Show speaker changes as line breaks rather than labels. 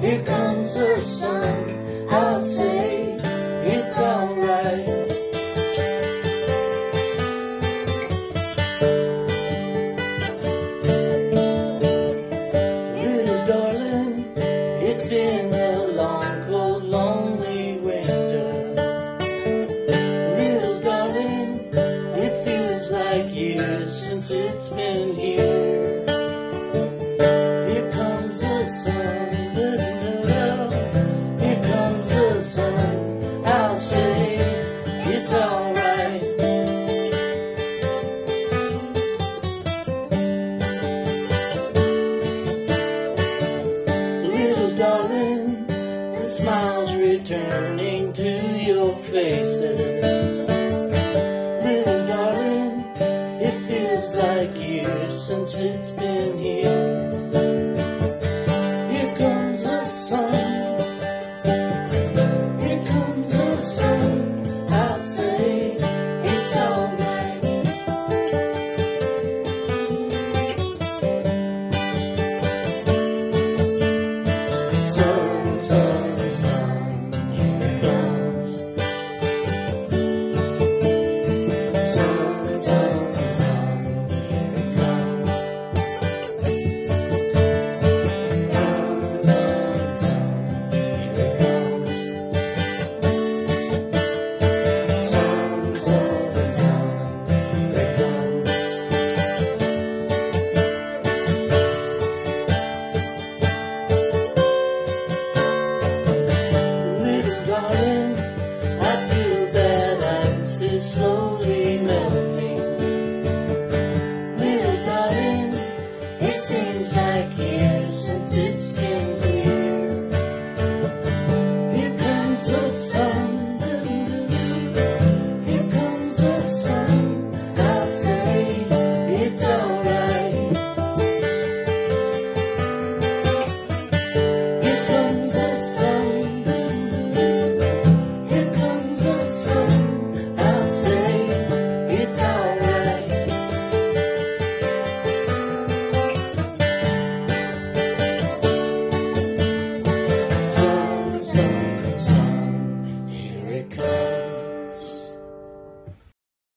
Here comes her son. I'll say it's alright. Little darling, it's been a long, cold, lonely winter. Little darling, it feels like years since it's been here. Little darling, the smiles returning to your faces. Little darling, it feels like years since it's been here. Here comes the sun. Here comes the sun. darling. I feel that I'm still slowly. come.